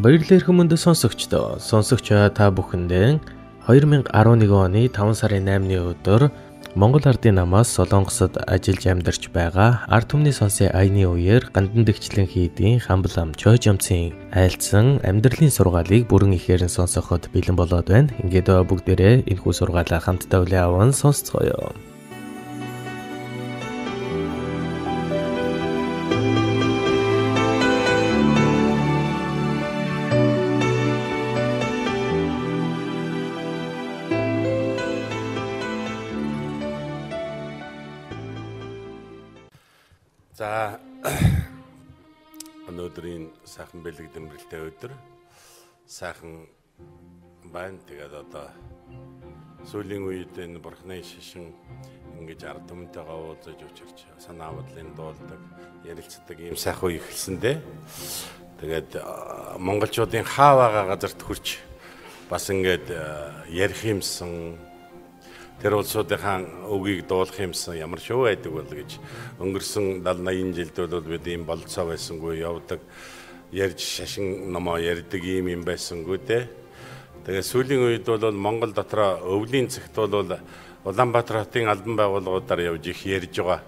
Баярлалаа хүмүүнд сонсогчдоо. Сонсогч та бүхэндээ 2011 оны 5 сарын 8-ны өдөр Монгол Ардын намаас Солонгосод ажиллаж амьдарч байгаа ард түмний сонсын аяны үеэр гандан дэгчлэн хийдийн хамблам чойжомцын айлцсан амьдралын сургаалыг бүрэн ихээр сонсоход бэлэн болоод байна. Ингээд бүгдээрээ энэхүү сургаалаа хамтдаа үлээ аван сонсцгоё. Сайхан бэлэг дэмрэлтэй өдөр. Сайхан байна. Тэгээд одоо сүүлийн үед энэ бурхны шишин ингэж ард түмэнтэйгээ уулзаж учирч санаа бодлын дуулдаг, ярилцдаг ийм сайхан үе эхэлсэндээ тэгээд монголчуудын хаа байгаа газарт хүрч бас ингээд ярих юмсан. Тэр улсуудынхаа үгийг дуулах юмсан ямар шүү байдаг бол гэж өнгөрсөн 70 80 жилд бол бид ийм болцоо байсангүй явдаг ярьж шашин номоо ярьдаг ийм юм байсангүй те. Тэгээ сүүлийн үед бол Монгол дотроо өвлийн цагт бол Улаанбаатар хотын албан байгууллагуудаар явж их ярьж байгаа.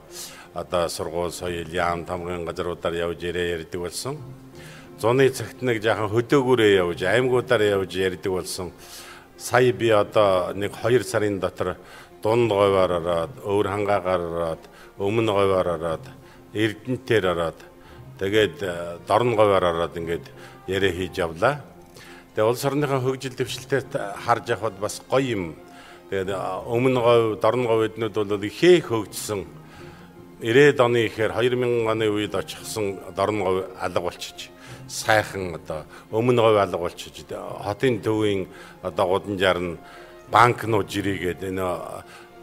Одоо сургууль соёл яам тамгын газруудаар явж ярэ ярьдаг болсон. Зуны цагт нэг жаахан хөдөөгүүрээ явж аймагуудаар явж ярьдаг болсон. Сая би одоо нэг 2 сарын дотор дунд говьар ороод, өвөр хангаагаар ороод, өмнө говьар ороод, эрдэнтээр ороод тэгээд э, дорн говьар ороод ингээд яриа хийж явлаа. Тэгээд улс орныхаа хөгжил дэвшилтэд харж явахад бас гоё юм. Тэгээд э, өмнө говь, дорн говь эднүүд бол ихээх хөгжсөн. 90-ад оны ихээр 2000 оны үед очихсан дорн говь алга болчих сайхан одоо өмнө говь алга болчихж хотын төвийн одоо гудамжаар нь банкнууд жирийгээд энэ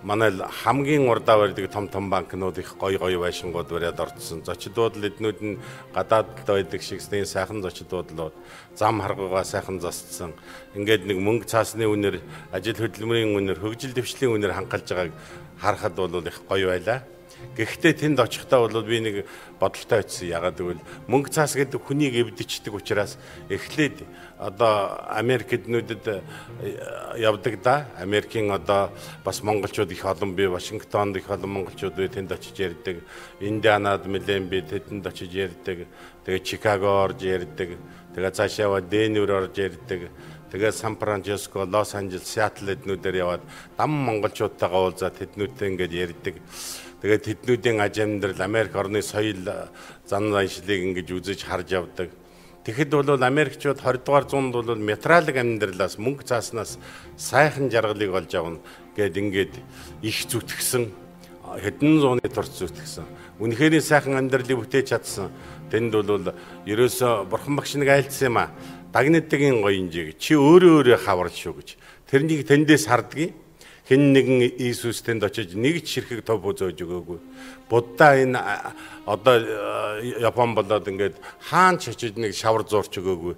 манай хамгийн урдаа барьдаг том том банкнууд их гой гой байшингууд бариад орцсон. Зочдууд л эднүүд нь гадаадд байдаг шиг стен сайхан зочдууд л зам харгуугаа сайхан засцсан. Ингээд нэг мөнгө цаасны үнээр ажил хөдөлмөрийн үнээр хөгжил дэвшлийн үнээр хангалж байгааг харахад бол их гоё байлаа. Гэхдээ тэнд очихдаа бол би нэг бодолтой очсон. Ягаад гэвэл мөнгө цаас гэдэг хүнийг эвдчихдэг учраас эхлээд одоо Америкнүүдэд э, явдаг да. Америкийн одоо бас монголчууд их олон бий, Вашингтонд их олон монголчууд бий тэнд очиж ярьдаг. Индианад нэлээд бий тэнд очиж ярьдаг. Тэгээ Чикаго орж ярьдаг. Тэгээ цаашаа Денвер орж ярьдаг. Тэгээ Сан Франциско, Лос Анжелес, Сиэтл эднүүдээр яваад дам монголчуудтайгаа уулзаад тэднүүтээ ингээд ярьдаг. Тэгээд тэднүүдийн аж амьдрал Америк орны соёл зан заншлыг ингэж үзэж харж явдаг. Тэгэхэд бол Америкчууд 20 дугаар зуунд бол метралик амьдралаас мөнгө цааснаас сайхан жаргалыг олж авна гэд ингээд их зүтгэсэн хэдэн зууны турш зүтгэсэн. Үнэхээр сайхан амьдралыг бүтээж чадсан. Тэнд бол ерөөсө бурхан багш нэг айлцсан юм а. Дагнадгийн гоёнжийг чи өөрөө өөрөө хаварл шүү гэж. Тэрнийг тэндээс хардгийг хэн нэгэн Иесус тэнд очиж нэг ч ширхэг тов зөөж өгөөгүй. Будда энэ одоо Япон болоод ингээд хаан ч очиж нэг шавар зурч өгөөгүй.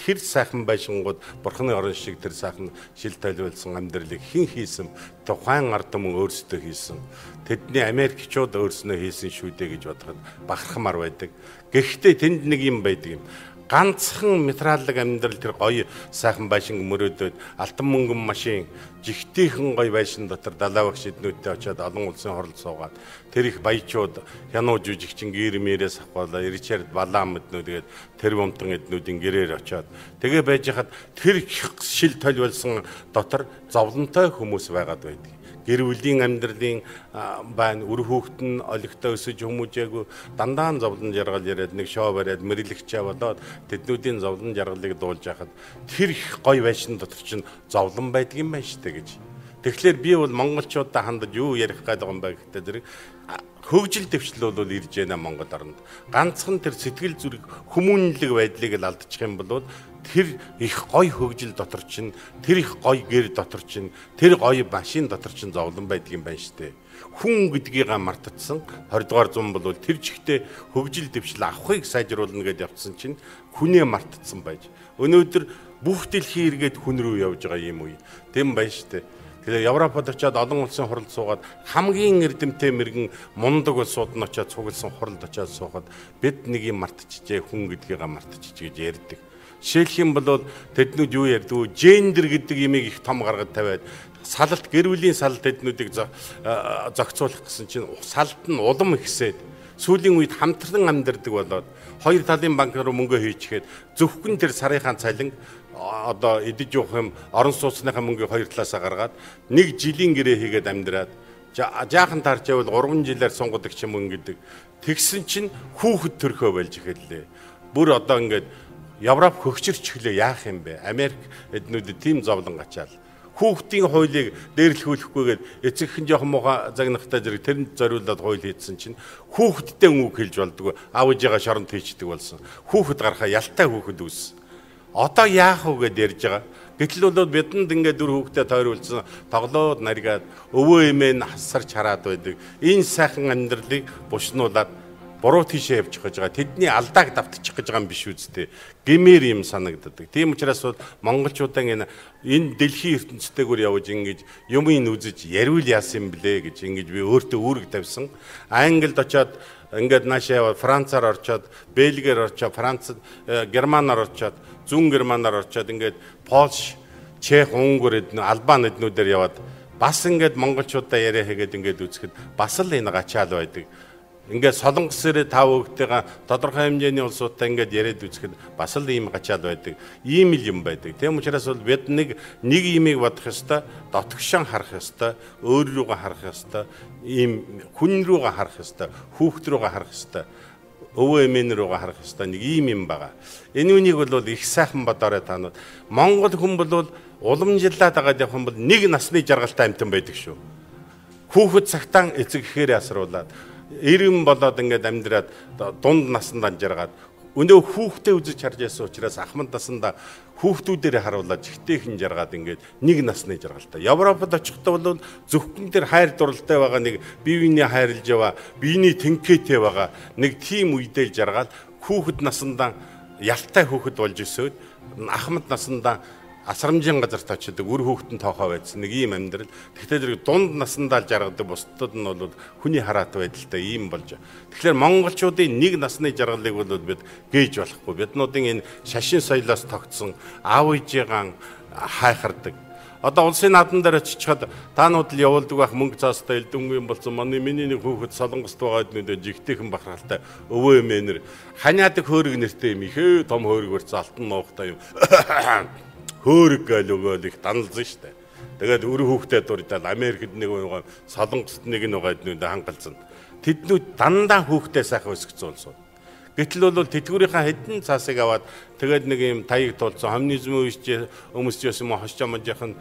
Тэр сайхан байшингууд бурхны орон шиг тэр сайхан шил толиулсан амьдралыг хэн хийсэн? Тухайн ард түмэн өөрсдөө хийсэн. Тэдний Америкчууд өөрснөө хийсэн шүү дээ гэж бодоход бахархмаар байдаг. Гэхдээ тэнд нэг юм байдаг юм ганцхан материаллык амьдрал тэр гоё сайхан байшин мөрөөдөд алтан мөнгөн машин жигтэйхэн гоё байшин дотор далаа багш эднүүдтэй очиод олон улсын хорол суугаад тэр их баячууд хянуу жүжигчин гэр мэрээс авахлаа Ричард Балаам эднүүдэгээд тэр бомтон эднүүдийн гэрээр очиод тэгээ байж хад тэр шил толь болсон дотор зовлонтой хүмүүс байгаад байдаг гэр бүлийн амьдралын байна үр хүүхэд нь олигтой өсөж хүмүүжээгүй дандаа зовлон жаргал яриад нэг шоу бариад мэрлэгчээ болоод тэднүүдийн зовлон жаргалыг дуулж яхад тэр их гой байшин дотор чинь зовлон байдаг юм байна штэ гэж. Тэгэхээр би бол монголчуудаа хандаж юу ярих гээд байгаа юм бэ гэхдээ зэрэг хөгжил дэвшил бол ирж байна Монгол орнд. Ганцхан тэр сэтгэл зүрэг хүмүүнлэг байдлыг л алдчих юм бол тэр их гой хөгжил дотор чинь тэр их гой гэр дотор чинь тэр гой машин дотор чинь зовлон байдаг юм байна штэ. Хүн гэдгийг мартагдсан 20 дугаар зуун бол тэр чигтээ хөгжил дэвшил авахыг сайжруулна гэдээ явцсан чинь хүнээ мартагдсан байж. Өнөөдөр бүх дэлхий эргээд хүн рүү явж байгаа юм уу? Тэм байна штэ. Тэгээ Европод очиад олон улсын хуралд суугаад хамгийн эрдэмтэй мэрэгэн мундаг улсууд нь очиад цугласан хуралд очиад суухад бид нэг юм мартчихжээ хүн гэдгийг мартчихж гэж ярьдаг. Жишээлх юм бол тэднүүд юу ярьдгүй гендер гэдэг имийг их том гаргад тавиад салалт гэр бүлийн салалт тэднүүдийг зохицуулах гэсэн чинь салалт нь улам ихсээд сүүлийн үед хамтран амьдардаг болоод хоёр талын банк руу мөнгө хийчихэд зөвхөн тэр сарынхаа цалин одоо идэж явах юм орон сууцныхаа мөнгийг хоёр талаасаа гаргаад нэг жилийн гэрээ хийгээд амьдраад жаахан тарч явал 3 жилээр сунгадаг ч юм ингээд тэгсэн чинь хүүхэд төрхөө болж эхэллээ. Бүр одоо ингээд Европ хөгчөрч эхлээ яах юм бэ? Америк эднүүдэд тийм зовлон гачаал. Хүүхдийн хуулийг дээрлэхүүлэхгүйгээд эцэгхэн жоохон муха загнахтай зэрэг тэрэнд зориулаад хууль хийдсэн чинь хүүхэдтэй үг хэлж болдгоо аав ээжигээ шоронд хийчдэг болсон. Хүүхэд гарахаа ялтай хүүхэд үүссэн. Одоо яах вэ гэд ярьж байгаа. Гэтэл бол бидэнд ингээд дүр хүүхдэд тойруулсан тоглоод наргаад өвөө эмээ нь хасарч хараад байдаг. Энэ сайхан амьдралыг бушнуулаад буруу тийшээ явчих гэж байгаа. Тэдний алдааг давтчих гэж байгаа юм биш үсттэй. Гэмээр юм санагддаг. Тийм учраас бол монголчуудаа энэ энэ дэлхийн ертөнцтэйгөр явж ингэж юмыг үзэж яриул яасан юм блэ гэж ингэж би өөртөө үүрэг тавьсан. Англид очоод ингээд наашаа яваад Францаар орчоод, Бельгээр орчоод, Франц, э, Германаар орчоод, зүүн Германаар орчоод ингээд Польш, Чех, Унгар эднүү, Албан эднүүдээр яваад бас ингээд монголчуудаа яриа хийгээд ингээд үзэхэд бас л энэ гачаал байдаг ингээд солонгос ирээ тав хүүхдтэйгээ тодорхой хэмжээний улсуудтай ингээд яриад үзэхэд бас л ийм гачаал байдаг. Ийм л юм байдаг. Тийм учраас бол бид нэг нэг имийг бодох ёстой, дотгошон харах ёстой, өөр рүүгээ харах ёстой, ийм хүн рүүгээ харах ёстой, хүүхд рүүгээ харах ёстой өвөө эмээн рүүгээ харах ёстой нэг ийм юм байгаа. Энэ үнийг бол их сайхан бодоорой таанууд. Монгол хүн бол уламжлаад байгаа явах юм бол нэг насны жаргалтай амтан байдаг шүү. Хүүхэд цагтаан эцэг гэхээр ясруулад ирэн болоод ингээд амьдраад дунд насанд анжиргаад өнөө хүүхдээ үзэж харж ясан учраас ахмад насанда хүүхдүүдээр харуулаад жигтэйхэн жаргаад ингээд нэг насны жаргалтай. Европод очихдоо бол зөвхөн тэр хайр дурлалтай байгаа нэг бие биений хайрлж яваа, биений тэнхээтэй байгаа нэг тийм үедээ жаргаад хүүхэд насандаа ялтай хүүхэд болж өсөөд ахмад насандаа асрамжийн газарт очиод үр хүүхдэн тоохоо байдсан нэг ийм амьдрал. Тэгтээ зэрэг дунд насандаа жаргадаг бусдад нь бол хүний хараат байдалтай ийм болж. Тэгэхээр монголчуудын нэг насны жаргалыг бол бид гээж болохгүй. Биднуудын энэ шашин соёлоос тогтсон аав ээжийн хайхардаг. Одоо улсын наадман дээр очичхад таанууд л явуулдаг байх мөнгө цаастай элдэнгүй юм болсон. Манай миний нэг хүүхэд солонгост байгаа нүдэ жигтэйхэн бахархалтай өвөө эмээнэр ханиадаг хөөрөг нэртэй юм ихээ том хөөрөг барьсан алтан ноохтой юм хөөрг гээл өгөөл их даналзан штэ. Тэгээд өр хүүхдэд дурдаад Америкт нэг байгаа солонгост нэг нь байгаа нүд хангалзан. Тэднүүд дандаа хүүхдээ сайхан улсууд. Гэтэл бол тэтгэврийнхаа хэдэн цаасыг аваад тэгээд нэг юм таяг тулцсан коммунизм үеч өмсч байсан мо хосч амжийнх нь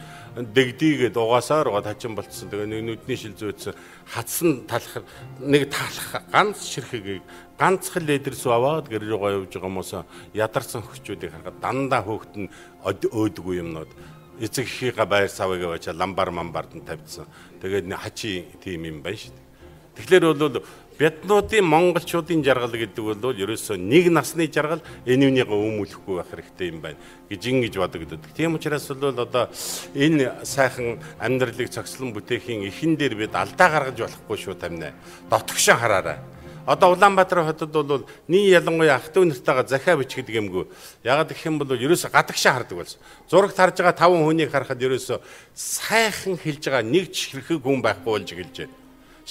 дэгдийгээд угаасаар угаад хачин болцсон. Тэгээд нэг нүдний шил зөөцсөн хатсан талах нэг талах ганц ширхэг ганц хэл ледерс аваад гэр рүүгээ явж байгаа хүмүүс ядарсан хөчүүдийг харахад дандаа хөөхт нь өөдгүү юмнууд эцэг эхийнхээ байр савыг аваачаа ламбар мамбард нь тавьдсан. Тэгээд хачи тийм юм байна шүү дээ. Тэгэхээр бол Бяднуудын монголчуудын жаргал гэдэг бол ерөөсөө нэг насны жаргал энэ үнийгээ өмүүлэхгүй байх хэрэгтэй юм байна гэж ингэж бодогддог. Тийм учраас бол одоо энэ сайхан амьдралыг цогцлон бүтээхийн эхэн дээр бид алдаа гаргаж болохгүй шүү тамина. Дотгошон хараарай. Одоо Улаанбаатар хотод бол нийт ялангуяа ах トゥ нартайгаа захиа бичгэдэг юмгүй. Ягаад гэх юм бол ерөөсө гадагшаа хардаг болсон. Зурагт харж байгаа таван хүнийг харахад ерөөсө сайхан хэлж байгаа нэг ч хэрэг хүн байхгүй болж эхэлж байна.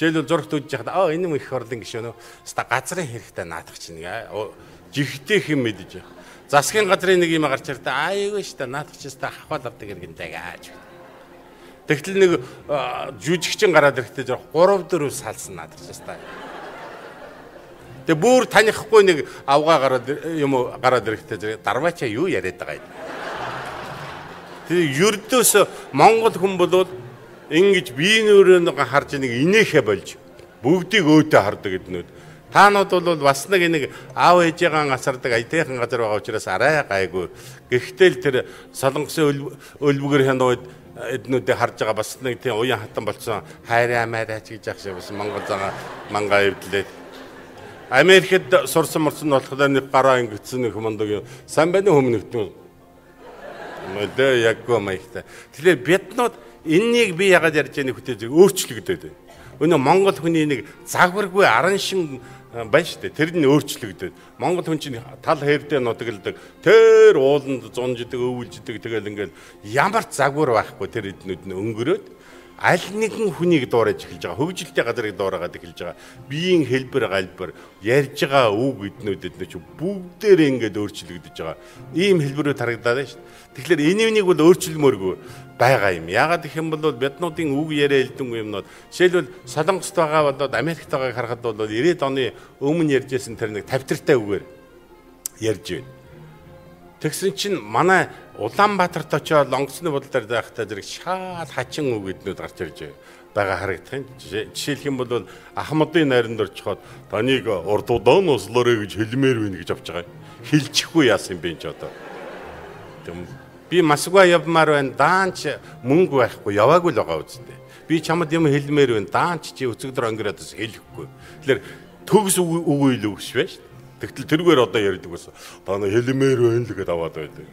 Жишээлбэл зурагт үзэж яхад аа энэ юм их орлон гişөнө. Хаста газрын хэрэгтэй наадах чинь жигтэй хэм мэдэж яах. Засгийн газрын нэг юм гарч ирдэ аайгүй штэ наадах чинь хаста хаваал авдаг иргэнтэй гэж. Тэгтэл нэг жүжигчин гараад ирэхдээ жоо 3 4 салсан наадах чинь хаста. Тэгээ бүр танихгүй нэг авгаа гараад юм гараад ирэхдээ дарваачаа юу яриад байгаа юм. Тэгээ ердөөс Монгол хүн болвол ингэж биеийн өрөөнө харж нэг инээхэ болж бүгдийг өөдөө хардаг гэднүүд. Таанууд бол бас нэг нэг аав ээжээгээ асардаг аятайхан газар байгаа учраас арай гайгүй. Гэхдээ л тэр солонгосын өлбөгөр хянууд эднүүдээ харж байгаа бас нэг тийм уян хатан болцсон хайраа маяач гэж яах шиг бас Монгол зага мангаа эвдлээд Америкт сурсан морсон болохоор нэг гараа ингэсэн нэг хүмүүс сайн байна хүмүүнэгтэн мэдээ яггүй маягтай. Тэгэхээр биднууд энэнийг би ягаад ярьж байгааг хөтөө зөв өөрчлөгдөд байна. Өнөө Монгол хүний нэг загваргүй аран шин байна шүү дээ. Тэр нь өөрчлөгдөд. Монгол хүн чинь тал хэрдээ нутагладаг. Тэр ууланд зунждаг, өвөлждэг тэгэл ингээл ямар загвар байхгүй тэр эднүүд нь өнгөрөөд аль нэгэн хүнийг дуурайж эхэлж байгаа. Хөгжилтэй газрыг дуурайгаад эхэлж байгаа. Биеийн хэлбэр галбар, ярьж байгаа үг эднүүдэд нь ч бүгдээрээ ингээд өөрчлөгдөж байгаа. Ийм хэлбэрүүд харагдаад байна шүү дээ. Тэгэхээр энэ үнийг бол өөрчлөмөөргүй байгаа юм. Яагаад гэх юм бол биднуудын үг яриа элдэнгүй юмнууд жишээлбэл Солонгост байгаа болоод Америкт байгааг харахад бол 90-ад оны өмнө ярьжсэн тэр нэг тавтартай үгээр ярьж байна. Тэгсэн чинь манай Улаанбаатарт очиод онгоцны бодол дээр байхдаа зэрэг шаал хачин үг эднүүд гарч ирж байгаа харагдах юм. Жишээлх юм бол Ахмадын найранд орчиход таныг урд удаан услоорой гэж хэлмээр байна гэж авч байгаа. Хилчихгүй яасан юм бэ ч одоо. Би масгаа явмаар байна. Даанч мөнгө байхгүй яваагүй л байгаа үстэй. Би чамд юм хэлмээр байна. Даанч чи өцөгдөр өнгөрөөд хэлэхгүй. Тэгэхээр төгс үг үгүй л үгш дээ. Тэгтэл тэргээр одоо ярьдаг байсан. Нар хэлмээр байна л гэдээ аваад байдаг.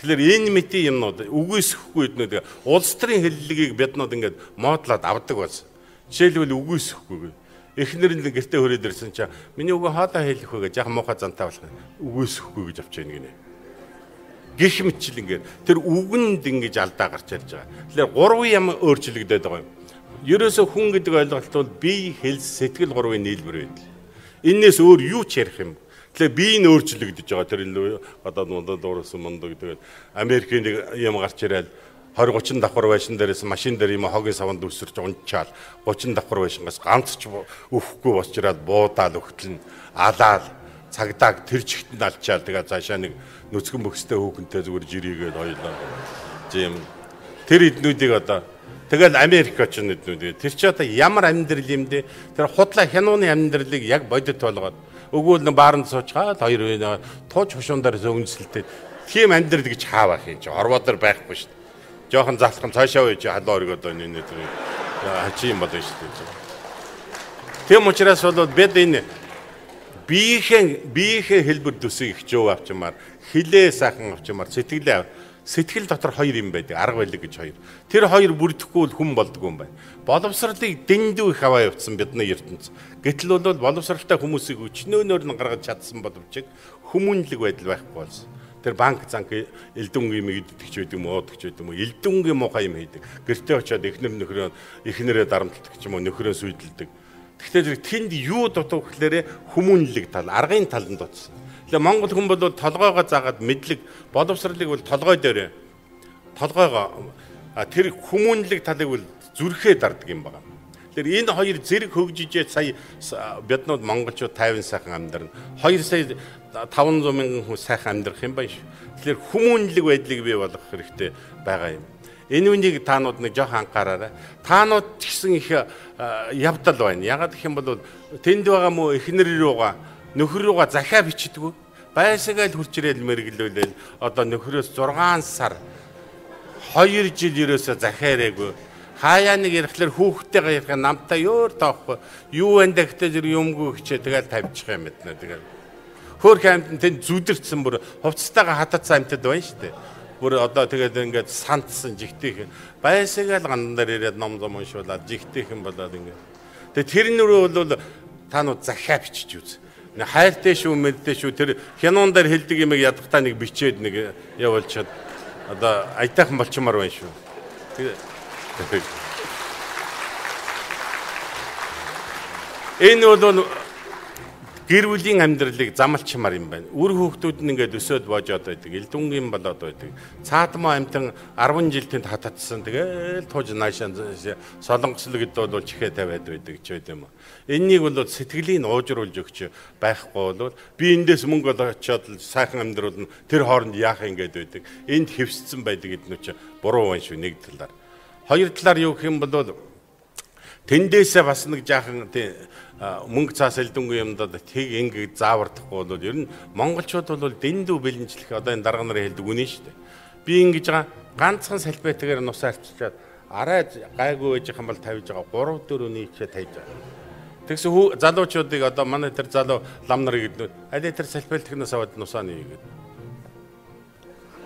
Тэгэхээр энэ мэтийн юмнууд үгүйсэхгүй эднүүд улс төрийн хэллэгийг биднууд ингээд модлоод авдаг бас. Жишээлбэл үгүйсэхгүй. Эхнэр нь гэртээ хөрөөд ирсэн чинь миний үгөө хаалаа хэлэх вэ гэж яг муухай зантаа болох. Үгүйсэхгүй гэж авч яах гинэ. Гэх мэтчил ингээд тэр үгэнд ингэж алдаа гарч ярьж байгаа. Тэгэхээр гурван юм өөрчлөгдөд байгаа юм. Ерөөсө хүн гэдэг ойлголт бол бие, хэл, сэтгэл гурвын нийлбэр байдаг. Иннээс өөр юу ч ярих юм. Тэгэхээр би энэ өөрчлөгдөж байгаа. Тэр илүү одоо мундад дуурсан мундаг тэгээд Америкийн нэг юм гарч ирээд 20 30 давхар байшин дээрээс машин дээр юм хогийн савнд үсэрч унчаал 30 давхар байшингаас ганц ч өөхгүй босч ирээд буудаал өгтлэн алаал цагдааг тэр чигтэнд алчаал. Тэгээ цаашаа нэг нүцгэн бөхстэй хөөхөнтэй зүгээр жирийгээд ойлоо. Тийм тэр эднүүдийг одоо тэгэл Америк очно эднүүд тэр чи одоо ямар амьдрал юм бэ? Тэр худлаа хянууны амьдралыг яг бодит болгоод өгөөл нь бааранд суучгаад хоёр вэ тууч хушуундар зөгнсөлтэй тийм амьдрал гэж хаавах юм чи орводор байхгүй шүү дээ. Жохон залхам цаашаа үеж халуун оргоод байна энэ тэр хачи юм болно шүү дээ. Тийм учраас бол бид энэ биеийн биеийн хэлбэр төсөй их жоо авчмаар хилээ сайхан авчмаар сэтгэлээ Сэтгэл дотор хоёр юм байдаг. Арга байлиг гэж хоёр. Тэр хоёр бүрдэхгүй бол хүн болдгоо юм байна. Боловсролыг дэндүү их аваа явуулсан бидний ертөнц. Гэтэл бол боловсралтай хүмүүсийг өчнөөнөөр нь гаргаж чадсан боловч хүмүүнлэг байдал байхгүй болсон. Тэр банк занк элдүнгийн юм иддэг ч байд юм уу, одч байд юм уу, элдүнгийн муухай юм хийдэг. Гэртээ очиод эхнэр нөхрөө эхнэрээ дарамтлагдаг ч юм уу, нөхрөө сүйдэлдэг. Тэгэхээр тэнд юу дутуу гэхлээрэ хүмүүнлэг тал, аргын талд дутсан. Тэгээ Монгол хүн бол толгойгоо заагаад мэдлэг боловсролыг бол толгой дээр толгойгоо тэр хүмүүнлэг талыг бол зүрхээ дарддаг юм байна. Тэгэхээр энэ хоёр зэрэг хөгжижээ сая биднууд монголчууд 50 сайхан амьдрна. 2 сая 500 мянган хүн сайхан амьдрах юм байна шүү. Тэгэхээр хүмүүнлэг байдлыг бий болгох хэрэгтэй байгаа юм. Энэ үнийг таанууд нэг жоох анхаараарай. Таанууд ч гэсэн их явдал байна. Ягаад гэх юм бол тэнд байгаа мó эхнэр рүүгээ нөхөр рүүгээ захиа бичдэг. Байсагаал хурч ирээл мэргэлүүлээл одоо нөхрөөс 6 сар 2 жил ерөөсө захиараагүй. Хаяа нэг ирэхлээр хүүхдтэйгээ ярих намтай өөр тоохгүй. Юу байна гэхдээ зэрэг юмгүй хичээ тэгэл тавьчих юм байна тэгэл. Хөөх амт тэнд зүдэрсэн бүр хувцастайгаа хатацсан амтд байна дээ. Бүр одоо тэгээд ингээд сандсан жигтэйх. Байсагаал гандан дээр ирээд ном зам уншуулаад жигтэйх юм болоод ингээд. Тэгээд тэрнэрөө бол таанууд захиа бичиж үз хайртай шүү мэдтэй шүү тэр хянуун дээр хэлдэг юм ядахтаа нэг бичээд нэг явуулчаад одоо айтайхан болчмаар байна шүү. Энэ бол гэр бүлийн амьдралыг замалчмаар юм байна. Үр хүүхдүүд нь ингээд өсөөд боожоод байдаг. Элдүнгийн болоод байдаг. Цаадмаа амтан 10 жил тэнд хатацсан. Тэгээл тууж наашаа солонгослог гэдэг бол чихээ тавиад байдаг ч байд юм. Эннийг бол сэтгэлийг уужруулж өгч байхгүй бол би эндээс мөнгө олгочоод сайхан амьдруулна. Тэр хооронд яах ингээд байдаг. Энд хэвсцэн байдаг гэдэг нь ч буруу байна шүү нэг талаар. Хоёр талаар юу гэх юм бол тэндээсээ бас нэг жаахан тийм мөнгө цаас элдэнгүй юмдад тэг ингэ заавардахгүй бол ер нь монголчууд бол дэндүү бэлэнчлэх одоо энэ дарга нарын хэлдэг үнэн шүү дээ. Би ингэж байгаа ганцхан салбайтгаар нус арчичаад арай гайгүй байж байгаа бол тавьж байгаа 3 4 нийтээ тавьж байгаа. Тэгсэн хүү залуучуудыг одоо манай тэр залуу лам нар гэднүүд аль тэр салбайт техноос аваад нусаа нээгээд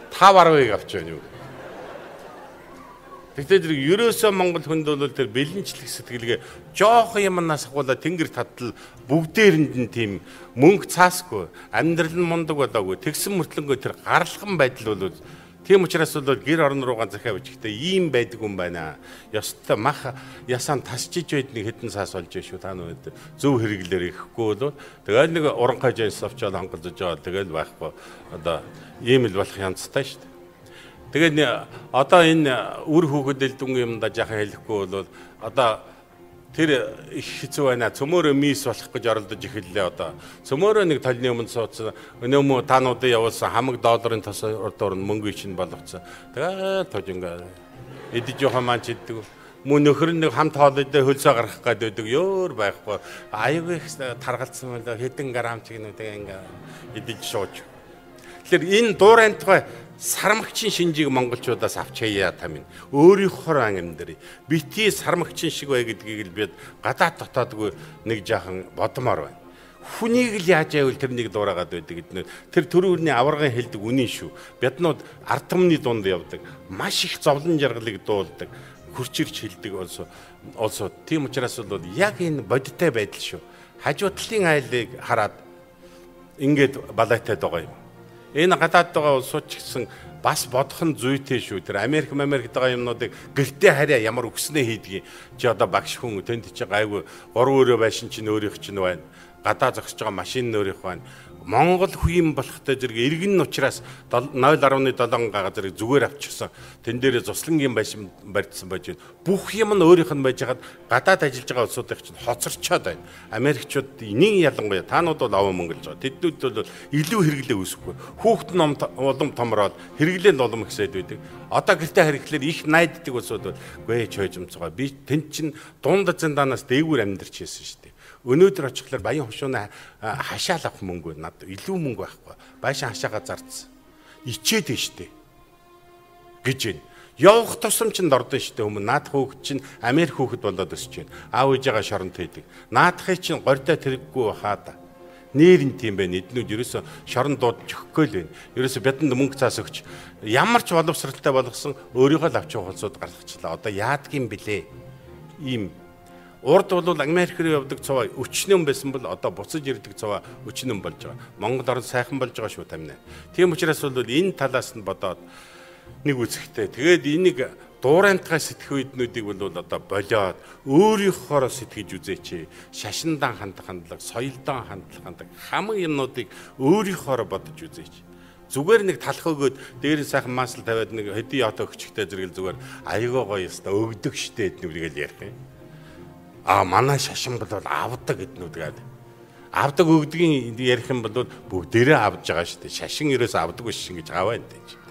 5 10-ыг авч байна юу. Тэгтээ тэр ерөөсөө Монгол хүнд бол тэр бэлэнчлэх сэтгэлгээ жоох юмнаас ахвала тэнгэр татал бүгдээрэнд нь тийм мөнгө цаасгүй амьдрал нь мундаг болоогүй тэгсэн мөртлөнгөө тэр гарлахын байдал бол тийм учраас бол гэр орон руугаа захиа бичгтээ ийм байдаг юм байна. Ёстой мах ясаан тасчиж байд нэг хэдэн цаас болж шүү та нүд зөв хэрэглээр ихэхгүй бол тэгэл нэг уранхай жинс авчаад хангалж байгаа тэгэл байхгүй одоо ийм л болох янзтай шүү. Тэгээд одоо энэ үр хөвгөдөл дүн юмда жаахан хэлэхгүй бол одоо тэр их хэцүү байна. Цөмөөрөө мис болох гэж оролдож эхэллээ одоо. Цөмөөрөө нэг талны өмнө суудсан. Өнөөмө таануудын явуулсан хамаг долларын тосоор нь мөнгө ичнэ болгоцсон. Тэгээд тожингаа эдэж жоохон маань чиддэг. Мөн нөхөр нэг хамт хоолойдоо хөлсөө гаргах гээд байдаг. Ёор байхгүй. Аюу их таргалцсан мөн хэдэн грамм ч гэнүүтэй ингээ эдэж шууж. Тэгэхээр энэ дуурайнтгай сармагчийн шинжийг монголчуудаас авч хаяа та минь өөрийнхөө амьдарыг бити сармагчийн шиг бай гэдгийг л бид гадаад дотоодгүй нэг жаахан бодмоор байна. Хүнийг л яаж байвал тэрнийг дуурайгаад байдаг гэднээр тэр төрөөрний аваргын хэлдэг үнэн шүү. Биднууд ард түмний дунд явдаг. Маш их зовлон жаргалыг дуулдаг. Хурчирч хэлдэг олсоо олсоо. Тийм учраас бол яг энэ бодиттой байдал шүү. Хажуу талын айлыг хараад ингээд балайтай байгаа юм Энэ гадаад байгаа улсууд ч гэсэн бас бодох нь зүйтэй шүү. Тэр Америк Америкт байгаа юмнуудыг гэртээ харьяа ямар өгснээ хийдгийг чи одоо багш хүн тэнд чи гайгүй гурван өрөө байшин чинь өөрийнх чинь байна. Гадаа зогсож байгаа машин өөрийнх байна. Монгол хүм болохтой зэрэг иргэн нь учраас 0.7 га зэрэг зүгээр авчихсан. Тэн дээрээ цуслангийн байшин барьдсан байж байна. Бүх юм нь өөрийнх нь байж хагаад гадаад ажиллаж байгаа улсуудын чинь хоцорчоод байна. Америкчууд энийг ялангуяа таанууд бол овоо мөнгөлж байгаа. Тэднүүд бол илүү хэрэглээ үүсэхгүй. Хүүхэд ном улам томроод хэрэглээнд улам ихсээд байдаг. Одоо гэртээ хэрэглэхээр их найддаг улсууд бол гээ чойжмцгаа. Би тэн чин дунд зэндаанаас дээгүүр амьдарч ирсэн шүү дээ Өнөөдөр очихлаар баян хушууна хашаал авах мөнгө над илүү мөнгө байхгүй. Байшин хашаага зардсан. Ичээд нь штэ. гэж байна. Явах тусамчинд ордон штэ өмнө наадах хүүхэд чинь Америк хүүхэд болоод өсөж байна. Аав ээжээгээ шоронд хийдэг. Наадахыг чинь гордоо тэрэггүй хаад. Нээр нь тийм байна. Эднүүд ерөөсө шорон дуудаж өгөхгүй л байна. Ерөөсө бидэнд мөнгө цаас өгч ямар ч боловсралтай болгосон өөрийгөө л авч явахсууд гаргачихлаа. Одоо яадгийн блэ? Ийм Урд бол Америк руу явдаг цаваа өчнөн байсан бол одоо буцаж ирдэг цаваа өчнөн болж байгаа. Монгол орн сайхан болж байгаа шүү тамина. Тийм учраас бол энэ талаас нь бодоод нэг үзэхтэй. Тэгээд энийг дуурайнтгай сэтгхүйднүүдийг бол одоо болоод өөрийнхоороо сэтгэж үзээч. Шашиндан хандах хандлага, соёлдон хандах хандлага хамаг юмнуудыг өөрийнхоороо бодож үзээч зүгээр нэг талах өгөөд дээр сайхан маасл тавиад нэг хэдий ята өгчтэй зэрэгэл зүгээр аягаа гоё ёстой өгдөг штэ л ярих юм а манай шашин бол авдаг гэднүүд гээд авдаг өгдгийн ярих юм бол бүгдээрээ авж байгаа шүү дээ. Шашин ерөөс авдаг биш ингэж аваа энэ чинь.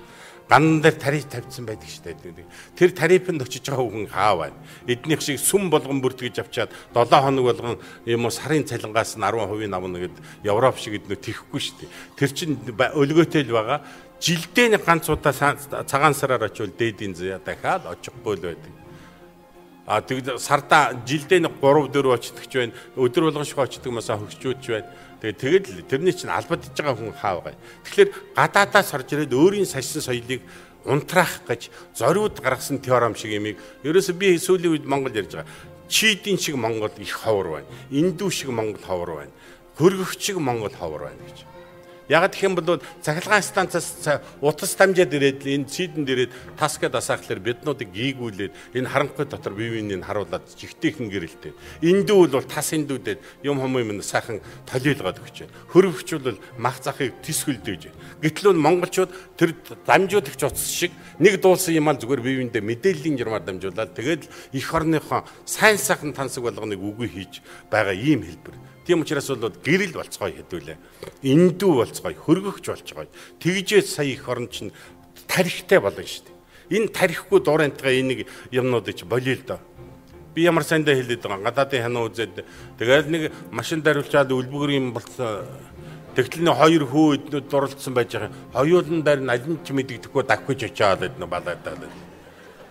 Гандан дээр тариф тавьсан байдаг шүү дээ. Тэр тарифынд очиж байгаа хүн хаа байна. Эднийх шиг сүм болгон бүртгэж авчаад 7 хоног болгон юм уу сарын цалингаас нь 10% авна гэд Европ шиг эднүү тэхгүй шүү дээ. Тэр чинь өлгөөтэй л байгаа. Жилдээ нэг ганц удаа цагаан сараар очивол дээдийн зэ дахиад очихгүй л байдаг. А тэг сарда жилдээ нэг 3 4 очдог ч байна. Өдөр болгон шиг очдог масаа хөгчүүд ч байна. Тэгээ тэгэл тэрний чинь албадж байгаа хүн хаа байгаа. Тэгэхээр гадаадаас орж ирээд өөрийн сашин соёлыг унтраах гэж зориуд гаргасан теорем шиг юмыг ерөөсөө би сүүлийн үед Монгол ярьж байгаа. Чийдийн шиг Монгол их ховор байна. Индүү шиг Монгол ховор байна. Хөргөгч шиг Монгол ховор байна гэж. Яг гэх юм бол цахилгаан станцаас утас дамжаад ирээд энэ цийдэнд ирээд таскад асаахлаар биднуудыг гийгүүлээд энэ харанхуй дотор бие биенийг харуулад жигтэйхэн гэрэлтэй. Эндүү бол тас эндүүдээд юм хом юм сайхан толиулгаад өгч байна. Хөрөвч бол мах захыг тисгэлдэж байна. Гэтэл нь монголчууд тэр дамжууд их цуц шиг нэг дуулсан юм аа зүгээр бие биендээ мэдээллийн журмаар дамжуулаад тэгээд их орныхоо сайн сайхан тансаг болгоныг үгүй хийж байгаа ийм хэлбэр. Тийм учраас бол гэрэл болцгой хэдүүлээ. Индүү болцгой, хөргөгч болцгой. Тэгжээ сая их орн чинь тарихтай болно шүү дээ. Энэ тарихгүй дуурайнтгаа энийг юмнуудыг ч болио л доо. Би ямар сайндаа хэлээд байгаа гадаадын ханаа үзээд тэгэл нэг машин дариулчаад үлбгэр юм болцсон Тэгтэл нэ хоёр хүү эднүүд дурлцсан байж байгаа. Хоёулын дээр нь аль нь ч мэдэгдэхгүй давхиж очиад эднэ балаадаа.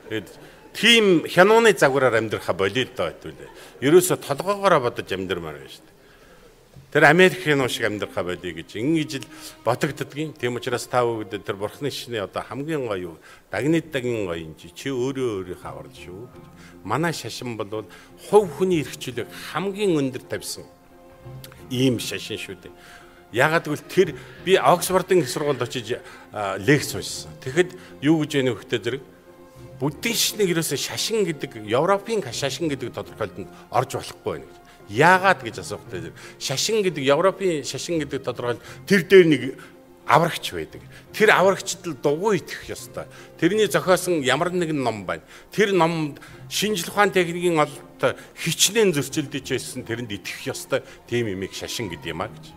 Тэгээд тийм хянууны загвараар амьдрахаа болио л доо хэвлээ. Ерөөсө толгоогоороо бодож амьдрмаар байна шүү дээ. Тэр Америкийн нуу шиг амьдрахаа болиё гэж ингэж л ботогддгийн. Тийм учраас та бүгд тэр бурхны шинэ одоо хамгийн гоё дагнитдагийн гоё юм чи чи өөрөө өөрийнхөө аварл шүү. Манай шашин бол хувь хүний эрхчлөлийг хамгийн өндөр тавьсан ийм шашин шүү дээ. Ягаад гэвэл тэр би Оксфордын их сургуульд очиж лекц уншсан. Тэгэхэд юу гэж вэ хөхтэй зэрэг буддийн шинийг ерөөсөө шашин гэдэг Европын шашин гэдэг тодорхойлолтод орж болохгүй байна гэж. Яагаад гэж асуухтай шашин гэдэг Европын шашин гэдэг тодорхойл тэр дээр нэг аврагч байдаг. Тэр аврагчд л дугуй итгэх ёстой. Тэрний зохиосон ямар нэгэн ном байна. Тэр номд шинжлэх ухаан техникийн ололт хичнээн зөрчилдөж байсан тэрэнд итгэх ёстой. Тийм имийг шашин гэдэг юм а гэж.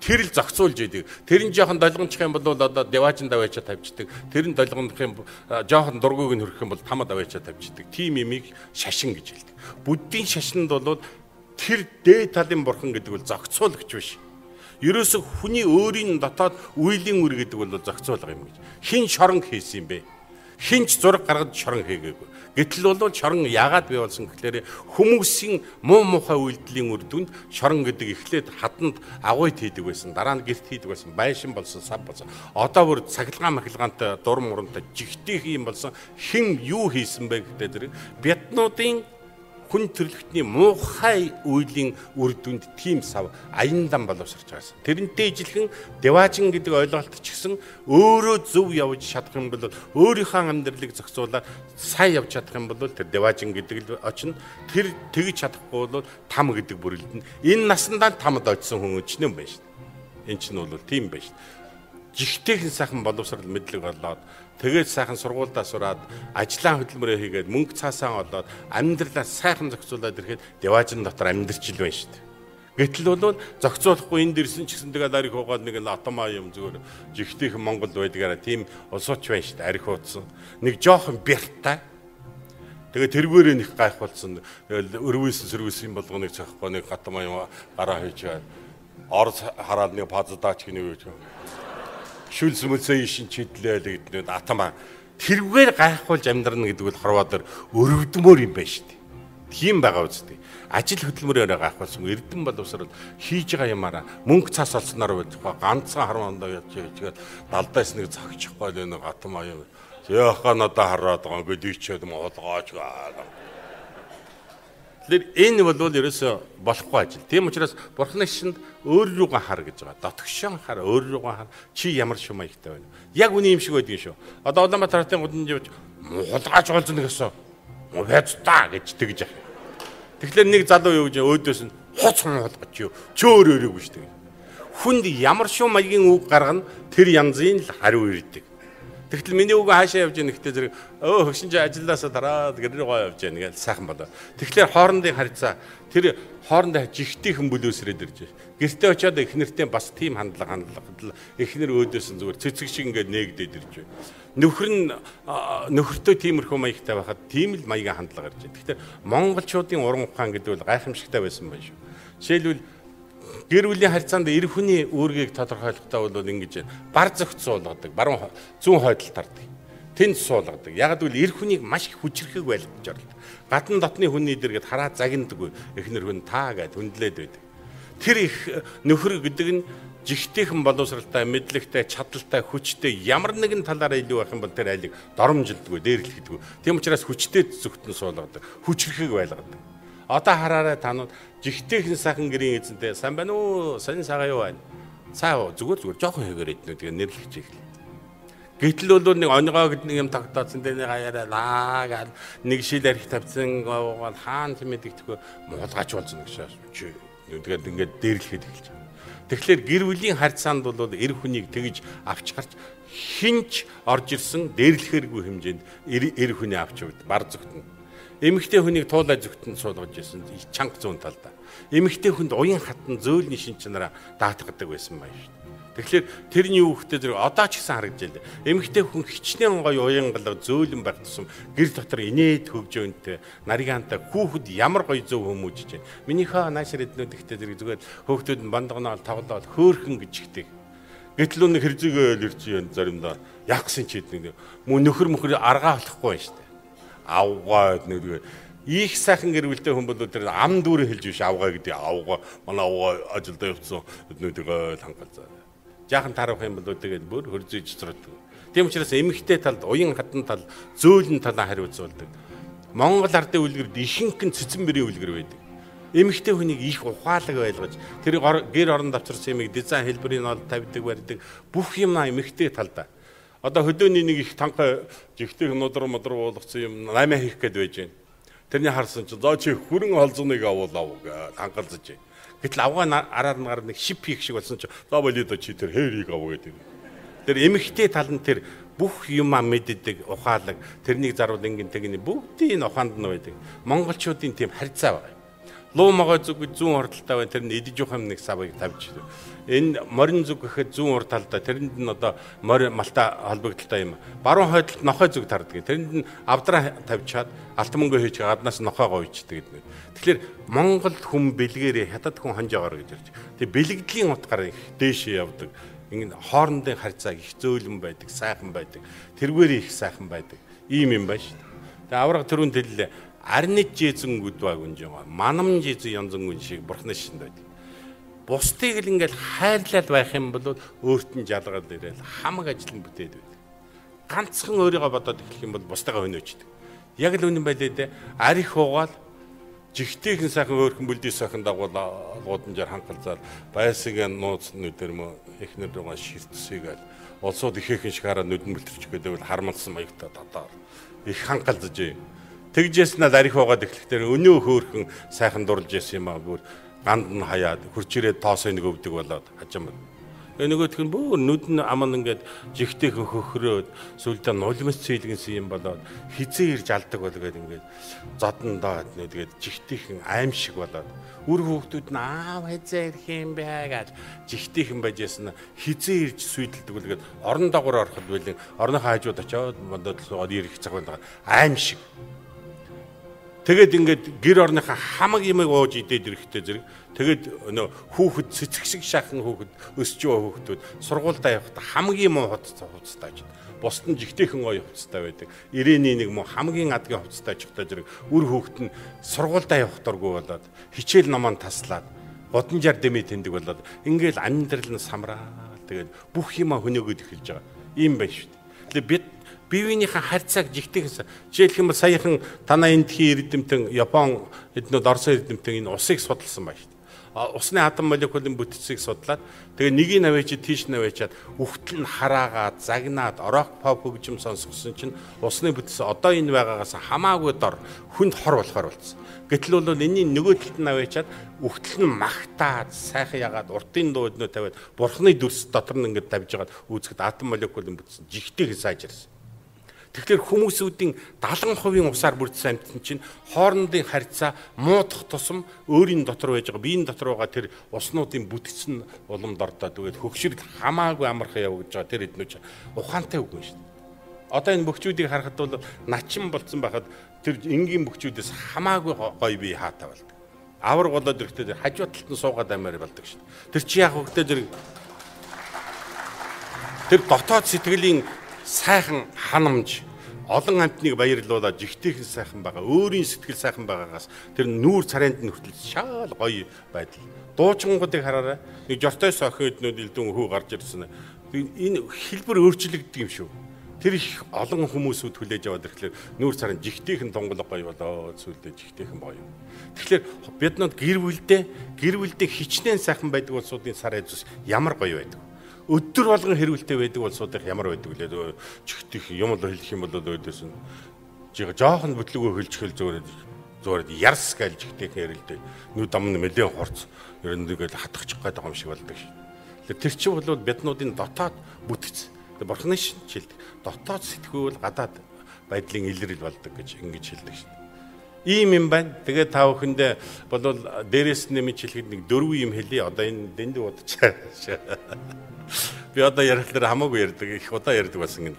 Тэр л зохицуулж идэг. Тэр нь жоохон долгончих юм бол одоо деважин даваачаа тавьчихдаг. Тэр нь долгоных юм жоохон дургуйг нь хөрөх юм бол тама даваачаа тавьчихдаг. Тим имийг шашин гэж хэлдэг. Буддийн шашинд бол тэр дээд талын бурхан гэдэг бол зохицуулагч биш. Ерөөсө хүний өөрийн дотоод үеийн үр гэдэг бол зохицуулга юм гэж. Хин шорон хийсэн юм бэ? Хинч зураг гаргаж шорон хийгээгүй. Гэтэл бол шорон яагаад бий болсон гэхээр хүмүүсийн муу мухай үйлдэлийн үр дүнд шорон гэдэг эхлээд хаданд агуйд хийдэг байсан. Дараа нь гэрт хийдэг байсан. Байшин болсон, сав болсон. Одоо бүр цахилгаан махилгаантай дур мурантай жигтэй юм болсон. Хэн юу хийсэн бэ гэдэг зэрэг бяднуудын хүн төрлөختний муухай үеийн үр дүнд тийм сав аяндан боловсрч байгаас. Тэрнтэй ижилхэн деважин гэдэг ойлголт ч гэсэн өөрөө зөв явж чадах юм бол өөрийнхөө амьдралыг зохицуулаад сайн явж чадах юм бол тэр деважин гэдэг л очино. Тэр тэгж чадахгүй бол там гэдэг бүрэлдэн. Энэ насандаа тамд очисон хүн өчнөн байна шүү. Энд чинь бол тийм байна шүү. Жигтэйхэн сайхан боловсрал мэдлэг болоод Тэгээд сайхан сургуульдаа сураад ажлаа хөдөлмөрөө хийгээд мөнгө цаасаа олоод амьдралаа сайхан зохицуулаад ирэхэд деважин дотор амьдрчил байна шүү дээ. Гэтэл бол зохицуулахгүй энд ирсэн ч гэсэн тэгээд арих угаад нэг атомаа юм зүгээр жигтэйхэн Монгол байдгаараа тийм улсууч байна шүү дээ. Арих уудсан. Нэг жоохон бяртай. Тэгээд тэргээрээ нэг гайх болсон. Тэгэл өрвөөс сөрвөөс юм болгоныг цахгүй нэг гатамаа юм гараа хийж орс хараад нэг пазадаач гинэ гэж шүл сүмэлсээ ишин чидлээ л гэднүүд атама тэрвгээр гайхуулж амьдрна гэдэг бол хорвоодор өрөвдмөр юм байна шүү дээ. Тийм байгаа үстэй. Ажил хөдөлмөрөөр гайхуулсан эрдэм боловсрол хийж байгаа юмараа. Мөнгө цаас олсноор байж ганцхан хармандаа яаж тэгээд далдаас нэг цогчихгүй л нэг атам аяа. Яаха надаа хараад байгаа. Ингээд ичээд молгоож гаа Тэгэхээр энэ бол ерөөсө болохгүй ажил. Тийм учраас бурхны шинд өөр рүүгээ хар гэж байгаа. Дотгошон хар, өөр рүүгээ хар. Чи ямар шум маягтай байна. Яг үний юм шиг байдаг шүү. Одоо Улаанбаатарын гудамж явж муулгааж голзно гэсэн. Мууяц та гэж тэгж яах. Тэгэхээр нэг залуу юу гэж өөдөөс нь хоц муулгаж юу. Чөөр өрөөгүй шүү. Хүнд ямар шум маягийн үг гаргана тэр янзын л хариу ирдэг. Тэгтэл миний үгөө хаашаа явж яах гэхдээ зэрэг өө хөшинж ажилласаа дараад гэр рүү явж яах гэж сайхан болоо. Тэгэхээр хоорондын харьцаа тэр хоорондоо жигтэйхэн бүлөөсрээд ирж байна. Гэртээ очиод эхнэртэй бас тийм хандлага хандлага эхнэр өөдөөс нь зүгээр цэцэг шиг ингээд нээгдээд ирж байна. Нөхөр нь нөхөртөө тиймэрхүү маягтай байхад тийм л маягийн хандлага ирж байна. Тэгэхээр монголчуудын уран ухаан гэдэг бол гайхамшигтай байсан байна шүү. Жишээлбэл гэр бүлийн харьцаанд эр хүний үүргийг тодорхойлохдоо бол ингэж бар зөгц суулгадаг, баруун зүүн хойдол тардаг. Тэнд суулгадаг. Яг л эр хүнийг маш их хүчрэхэг байлгаж орлоо. Гадна дотны хүний дэргэд хараа загнадаггүй. Эхнэр хүн таа гэд хүндлээд байдаг. Тэр их нөхөр гэдэг нь жигтэйхэн боловсралтай, мэдлэгтэй, чадaltaй, хүчтэй ямар нэгэн талаараа илүү байх юм бол тэр айлыг доромжилдгүй, дээрлэхдэггүй. Тийм учраас хүчтэй зөвхөн суулгадаг, хүчрэхэг байлгадаг. Одоо хараарай танууд. Жигтэйхэн сайхан гэрийн эзэнтэй. Сайн байна уу? Сайн сагаа юу байна? Цаа зүгээр зүгээр. Жоохон хэвээр идэнэ тэгээ нэрлэж иглээ. Гэтэл бол нэг онигоо гэдэг нэг юм тогтоосон дээр нэг аяараа лаа гал нэг шил арх тавьсан. Гол хаан тэмэдэгдэхгүй муулгаач болсон гэж чи тэгээд ингээд дээрлэхэд эхэлж байгаа. Тэгэхээр гэр бүлийн харьцаанд бол эр хүнийг тэгж авч гарч хинч орж ирсэн дээрлэхэргүй хэмжээнд эр хүний авч явд бар зүгтэн Эмэгтэй хүнийг туулай зүгтэн суулгаж ирсэн чанга зүүн талдаа. Эмэгтэй хүнд уян хатан зөөлний шин чанараа даатгадаг байсан байна шүү дээ. Тэгэхээр тэрний юу хөхтэй зэрэг одоо ч гэсэн харагдаж байна. Эмэгтэй хүн хичнээн гоё уян галга зөөлөн байх тусам гэр дотор инээд хөгжөөнтэй наригаантай хүүхэд ямар гоё зөв хүмүүжж байна. Минийхээ наашир эднүүд ихтэй зэрэг зүгээр хөөхтүүд нь бандганаал тоглоод хөөхөн гэж ихтэй. Гэтэл өнө хэрзэгээ л ирж байна заримдаа. Яг гэсэн ч хэдний мөн нөхөр мөхөр аргаа болохгүй байна шүү дээ авгаад нэг их сайхан гэр бүлтэй хүн бол тэр ам дүүрээ хэлж биш авгаа гэдэг авгаа манай авгаа ажилдаа явцсан эднүүдийг хангалзаа. Жаахан тарах юм бол тэгээд бүр хөрзөж цурдаг. Тийм учраас эмэгтэй талд уян хатан тал зөөлөн талаа хариуцуулдаг. Монгол ардын үлгэрд ихэнх нь цэцэн бэрийн үлгэр байдаг эмэгтэй хүнийг их ухаалаг байлгаж тэр гэр орон давчарсан юмыг дизайн хэлбэрийн ол тавьдаг барьдаг бүх юм эмэгтэй талдаа. Одоо хөдөөний нэг их танхай жигтэй нудар модар уулгацсан юм 8 хийх гээд байж байна. Тэрний харсан чинь зоо чи хүрэн холзоныг авуул ав гэж хангалзаж байна. Гэтэл авгаа араар нар нэг шип хийх шиг болсон чинь зоо болио чи тэр хээрийг ав гэдэг. Тэр эмэгтэй тал нь тэр бүх юм мэддэг ухаалаг тэрнийг заруул ингэн тэгний бүгдийн ухаанд нь байдаг. Монголчуудын тийм харьцаа байна луу могой зүг зүүн хурдталтай байна тэр нь идэж явах юм нэг савыг тавьж энэ морин зүг гэхэд зүүн урд талдаа. Тэрэнд нь одоо морь малта холбогдолтой юм. Баруун хойдолд нохой зүг тарддаг тэрэнд нь авдраа тавьчаад алт мөнгө хийж гаднаас нохойгоо үйчдэг гэдэг тэгэхээр Монгол хүн бэлгээрээ хятад хүн ханжаагаар гэж ярьж. Тэг бэлгэдлийн утгаар дээшээ явдаг. Ингэ хоорондын харьцаа их зөөлөн байдаг сайхан байдаг. Тэргээр их сайхан байдаг. Ийм юм байна шүү дээ. Тэг авраг төрүн хэллээ арнит жезэн гүдваг үнжээ манам жезэн янзан шиг бурхны шинд байдаг. Бусдыг л ингээл хайрлал байх юм бол өөрт нь жалгаад ирээл хамаг ажил нь бүтээд байдаг. Ганцхан өөрийгөө бодоод эхлэх юм бол бусдаагаа өнөөчдөг. Яг л үнэн байлээ дээ. Арих угаал жигтэйхэн сайхан өөрхөн бүлдий сайхан дагуул гуданжаар хангалзаад байсгийн нууц нүдэр мө эхнэр дугаа ширтсэгээл улсууд ихээхэн шиг хараа нүдэн бэлтэрч гэдэг бол хармалсан маягтаа татаар их хангалзаж юм Тэгжээснээр арих байгаад эхлэхдээ өнөө хөөхөн сайхан дурлж ясан юм аа бүр ганд нь хаяад хурчирээ тоосоо нэг өвдөг болоод хажим. Тэгээ нөгөөх нь бүр нүд нь аман ингээд жигтэйхэн хөхрөөд сүлдээ нулимс цэйлгэнсэн юм болоод хизээ ирж алдаг болгээд ингээд зодон доод тэгээд жигтэйхэн аим шиг болоод үр хүүхдүүд нь аав хязаа ирэх юм бэ? гэж жигтэйхэн байж ясна хизээ ирж сүйдэлдэг болгээд орон дагуур ороход байлын орныхоо хажууд очиод модод суугаад ирэх цаг байна. Аим шиг Тэгээд ингээд гэр орныхаа хамаг юмыг ууж идээд ирэхтэй зэрэг тэгээд нөө хүүхэд цэцэг шиг шахан хүүхэд өсч байгаа хүүхдүүд сургуультай явахдаа хамгийн муу хуцтай хуцтай бусд нь жигтэйхэн гоё хувцастай байдаг. Ирээний нэг мөн хамгийн адгийн хувцастай чихтай зэрэг үр хүүхэд нь сургуультай явах дургүй болоод хичээл номоо таслаад годонжаар дэмий тэндэг болоод ингээл амьдрал нь самраа. Тэгээд бүх юма хөнөөгөд эхэлж байгаа. Ийм байна шүү дээ. Тэгээд бид бивийнхээ харьцааг жигтэйгээс жишээлх юм бол саяхан танаа энэ дэлхийн эрдэмтэн Япон эднүүд Орос эрдэмтэн энэ усыг судалсан байна шүү дээ. Усны атом молекулын бүтцийг судлаад тэгээ нэгийг навэжид тийш навэжаад үхтэл нь хараагаад загнаад орок pop хөгжим сонсгосон чинь усны бүтц одоо энэ байгаагаас хамаагүй дор хүнд хор болохоор болсон. Гэтэл бол энэний нөгөө талд нь аваачаад үхтэл нь магтаад сайхан ягаад уртын дуу өднөө тавиад бурхны дүрс дотор нь ингээд тавьж байгаад үүсгэд атом молекулын бүтц жигтэй сайжирсан. Тэгэхээр хүмүүсүүдийн 70% усаар бүрдсэн амьтан чинь хоорондын харьцаа муудах тусам өөрийн дотор байж байгаа биеийн дотор байгаа тэр уснуудын бүтц нь уламд ордоо тэгээд хөгшөрд хамаагүй амархан явагдаж байгаа тэр эднүүч ухаантай үгүй шүү дээ. Одоо энэ бөхчүүдийг харахад бол начин болцсон байхад тэр энгийн бөхчүүдээс хамаагүй гоё бие хаатай болдог. Авар болоод ирэхдээ хажуу талд нь суугаад амаар болдог шүү дээ. Тэр чи яг хөгтөө зэрэг тэр дотоод сэтгэлийн сайхан ханамж олон амтныг баярлуулаад жигтэйхэн сайхан байгаа өөрийн сэтгэл сайхан байгаагаас тэр нүүр царайнд нь хүртэл шаал гоё байдал. Дуучингуудыг хараарай. Нэг жортой сохиоднууд элдэн хүү гарч ирсэн. Энэ хэлбэр өөрчлөгддөг юм шүү. Тэр их олон хүмүүсүүд хүлээж аваад ирэхлээр нүүр царайн жигтэйхэн тунгалаг гоё болоо зүйлдэ жигтэйхэн гоё тэгэхээр биднод гэр бүлдээ гэр бүлдээ хичнээн сайхан байдаг улсуудын сар эзэс ямар гоё байдаг өдөр болгон хэрүүлтэй байдаг улсуудах ямар байдаг лээ чихтих юм л хэлэх юм бол өөдөөс нь жоохон бүтлгөө хөлж хөл зөөрөд зөөрөд ярс гээл чихтэх ярилдэ нүд ам нь нэлээд хорц ер нь тэгэл хатгачих гээд байгаа юм шиг болдог шин тэр чинь бол биднуудын дотоод бүтц. Бурхны шилдэг дотоод сэтгүүл гадаад байдлын илрэл болдог гэж ингэж хэлдэг шин ийм юм байна. Тэгээд та бүхэндээ болвол дээрээс нэмж хэлэхэд нэг дөрвөн юм хэлье. Одоо энэ дэнд удаж. Би одоо ярихлаар хамаагүй ярьдаг, их удаа ярьдаг болсон юм.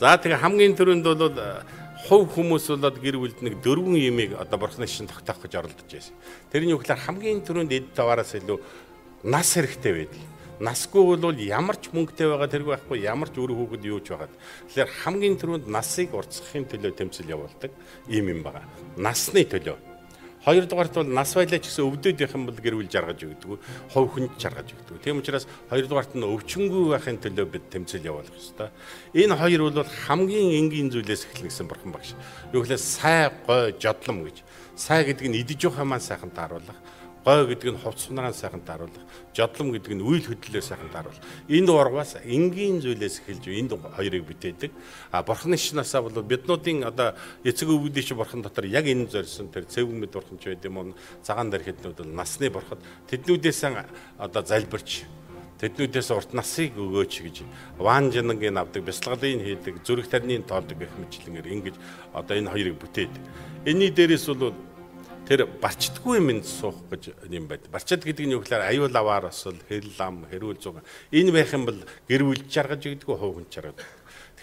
За тэгээ хамгийн түрүүнд бол хувь хүмүүс болоод гэр бүлд нэг дөрвөн юмыг одоо бурхны шин тогтоох гэж оролдож байсан. Тэрний үгээр хамгийн түрүүнд эд таваараас илүү нас хэрэгтэй байдаг. Насгүй бол ямар ч мөнгөтэй байгаа тэрг байхгүй, ямар ч үр хүүхэд юу ч байгаад. Тэгэхээр хамгийн түрүүнд насыг уртсахын төлөө тэмцэл явуулдаг ийм юм байгаа. Насны төлөө. Хоёрдугаарт бол нас байлаа ч гэсэн өвдөд явах юм бол гэр бүл жаргаж өгдөг, хов хүнд жаргаж өгдөг. Тийм учраас хоёрдугаарт нь өвчнгүй байхын төлөө бид тэмцэл явуулах ёстой. Энэ хоёр бол хамгийн энгийн зүйлээс эхэлсэн бурхан багш. Юу гэхэл сай гой жодлом гэж. Сай гэдэг нь идэж явах юмаа сайхан тааруулах гой гэдэг нь хувцс нараа сайхан тааруулах, жодлом гэдэг нь үйл хөдлөлөө сайхан тааруулах. Энд ургаас энгийн зүйлээс эхэлж энд хоёрыг бүтээдэг. А бурхны шинасаа бол биднуудын одоо эцэг өвгдийн чи бурхан дотор яг энэ зорьсон тэр цэвэн мэд бурхан ч байд юм уу цагаан дархиднууд бол насны бурхад тэднүүдээс одоо залбирч тэднүүдээс урт насыг өгөөч гэж ван жанангийн авдаг бясалгалын хийдэг зүрх тарины тоолдог гэх мэтлэнгээр ингэж одоо энэ хоёрыг бүтээд. Энийний дээрээс бол тэр барчдаггүй минь суух гэж юм байд. Барчд гэдэг нь юу гэхээр аюул аваар осол, хэрэл ам, хэрүүл зуг. Энэ байх юм бол гэр бүл жаргаж игдэггүй хов хүн жаргаж.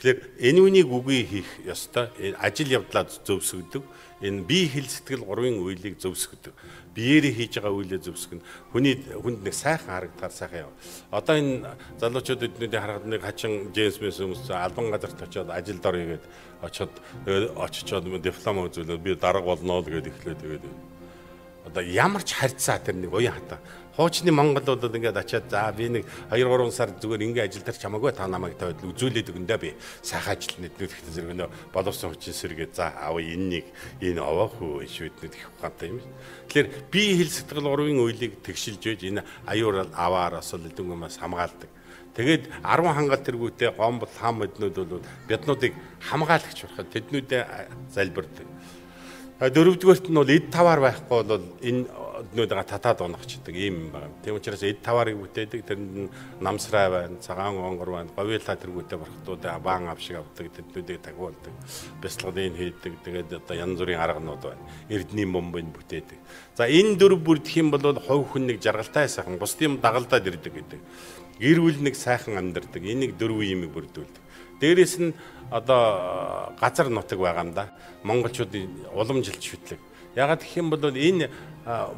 Тэгэхээр энэ үнийг үгүй хийх ёстой. Ажил явдлаа зөвсгдөг. Энэ бие хэл сэтгэл гурвын үйлийг зөвсгдөг. Биеэрээ хийж байгаа үйлээ зөвсгөн. Хүний хүнд нэг сайхан харагдахаар сайхан яв. Одоо энэ залуучууд эднүүдийн харахад нэг хачин Джеймс Мэс хүмүүс албан газарт очиод ажилд орё гэдэг очиод очичоод диплом үзүүлээд би дарга болно л гэдэг эхлээд тэгээд одоо ямар ч харьцаа тэр нэг уян хата хуучны Монгол бол ингээд очиад за би нэг 2 3 сар зүгээр ингээ ажилдаар чамаагүй та намайг тавиад үзүүлээд өгөндөө би сайхан ажил нэднүүдхтэй зэрэг нөө боловсон хүчин сэргээ за аав энэнийг энэ овоох уу шийднүүд их ухаантай юм. Тэгэхээр би хэл сэтгэл урвын үйлийг тэгшилж байж энэ аюур аваар асуул эдгүүмээс хамгаалдаг. Тэгээд 10 хангалт тэргүүтээ гомбол хам эднүүд бол биднуудыг хамгаалагч болоход тэднүүдэд залбирдаг. Дөрөвдүгээрт нь бол эд таваар байхгүй бол энэ эднүүдээ татаад унахчдаг юм байна. Тийм учраас эд таваарыг бүтээдэг тэрэнд нь намсраа байна, цагаан онгор байна, говьла тэргүүтээ бархтуудаа баан авшиг авдаг, тэднүүдийг тагуулдаг, бясалгалын хийдэг. Тэгээд одоо янз бүрийн арганууд байна. Эрдний бомбыг бүтээдэг. За энэ дөрв бүрдэх юм бол хов хүн нэг жаргалтай сайхан бусдын дагалдаад ирдэг гэдэг гэр бүл нэг сайхан амьдардаг. Энийг дөрвөн юмыг бүрдүүлдэг. Дээрээс нь одоо газар нутаг байгаа юм да. Монголчуудын уламжилт шүтлэг. Ягаад гэх юм бол энэ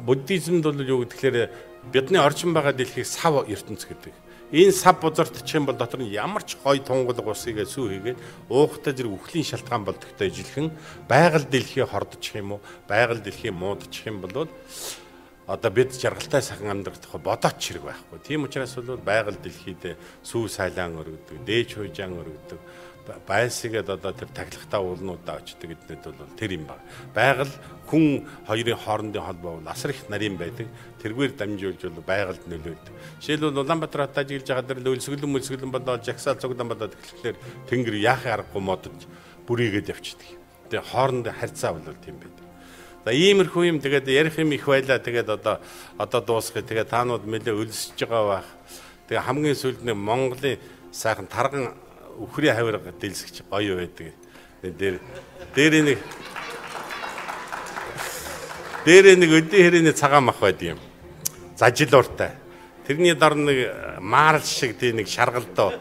буддизмд бол юу гэхээр бидний орчин байгаа дэлхийг сав ертөнц гэдэг. Энэ сав бузартчих юм бол дотор нь ямар ч гой тунгалаг усыг сүү хийгээд уухтай зэрэг үхлийн шалтгаан болдогтой ижилхэн байгаль дэлхий хордчих юм уу? Байгаль дэлхий муудчих юм бол одоо бид жаргалтай сайхан амьдрах бодооч хэрэг байхгүй. Тийм учраас бол байгаль дэлхийд сүү сайлаан өргөдөг, дээж хуйжаан өргөдөг, байсгээд одоо тэр тахилгатаа уулнуудаа очдөг гэднэд бол тэр юм байна. Байгаль хүн хоёрын хоорондын холбоо бол асар их нарийн байдаг. Тэргээр дамжуулж бол байгальд нөлөөлдөг. Жишээлбэл Улаанбаатар хот ажиллаж байгаа дэр өлсгөлэн мөлсгөлэн болоод жагсаал цугдан болоод тэгэхээр тэнгэр яахын аргагүй модож бүрийгээд явчихдаг. Тэгээ хоорондын харьцаа бол тийм байдаг. За иймэрхүү юм тэгээд ярих юм их байлаа. Тэгээд одоо одоо дуусгая. Тэгээд таанууд нэлээ өлсөж байгаа байх. Тэгээ хамгийн сүүлд нэг Монголын сайхан тарган үхрийн хавир дэлсгч гоё байдаг. Тэр дээр нэг дээр нэг өдний хэрэг цагаан мах байд юм. Зажилууртай. Тэрний дор нэг маарл шиг тийм нэг шаргалдоо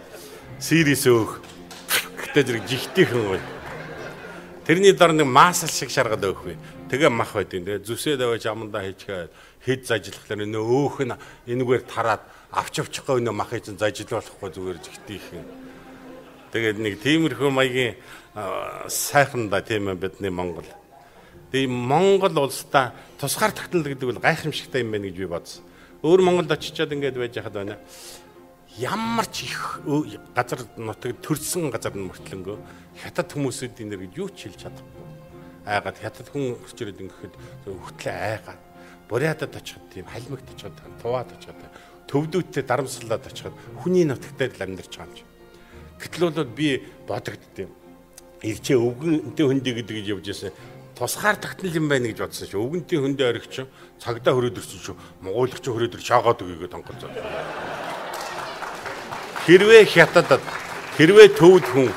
сирис өөх. Гэтэ зэрэг жигтэйхэн гоё. Тэрний дор нэг маасал шиг шаргал өөх вэ тэгээ мах байд юм. Тэгээ зүсээд аваач амандаа хийчихээ хэд зажлахлаар нөө өөх нь энэгээр тараад авч авчихгүй нөө махыг чинь зажлуулахгүй зүгээр жигтийхэн. Тэгээд нэг тиймэрхүү маягийн сайхан да тийм ээ бидний Монгол. Тэгээ Монгол улстай тусгаар тогтнол гэдэг бол гайхамшигтай юм байна гэж би бодсон. Өөр Монголд очичоод ингээд байж хаад байна. Ямар ч их газар нутаг төрсэн газар мөртлөнгөө хятад хүмүүсүүдийн нэр гэж юу ч хэлж чадахгүй айгаад хятад хүн орч ирээд ингээд хөтлөө айгаад бурятад очиход тийм халмигт очиход туваад очиход төвдөөтэй дарамслаад очиход хүний нутагтай л амьдарч байгаа юм чи. Гэтэл бол би бодогддیں۔ Ирчээ өвгөнтэй хөндий гэдэг гэж явж байсан тусгаар тагтнал юм байна гэж бодсон чи өвгөнтэй хөндөө оригч цагдаа хөрөөд ирсэн чи могойлогч хөрөөд ир шаагаад өгöөгөө тонголцоо. Хэрвээ хятадд хэрвээ төвд хүн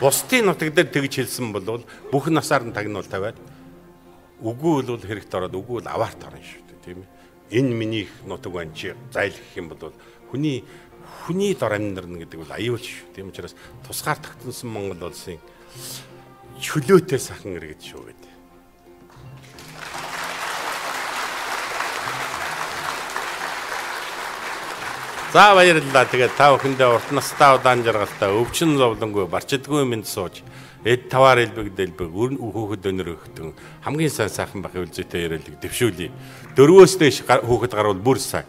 бусдын нутаг дээр тэгж хэлсэн бол бүх насаар нь тагнуул тавиад үгүй бол хэрэгт ороод үгүй бол аваарт орно шүү дээ тийм ээ. Энэ миний нутаг байна чи зайл гэх юм бол хүний хүний дор амьдрна гэдэг бол аюул шүү тийм учраас тусгаар тогтносон Монгол улсын чөлөөтэй сахан иргэд шүү гэдэг За баярлалаа. Тэгээд та бүхэндээ урт настай удаан жаргалтай өвчин зовлонгүй барчдгүй минь сууж эд таваар элбэг дэлбэг хүүхэд өнөр өгтөн хамгийн сайн сайхан бахын үлзэтэй ярэлэг дэвшүүлье. Дөрвөөс дэш хүүхэд гарвал бүр сайн.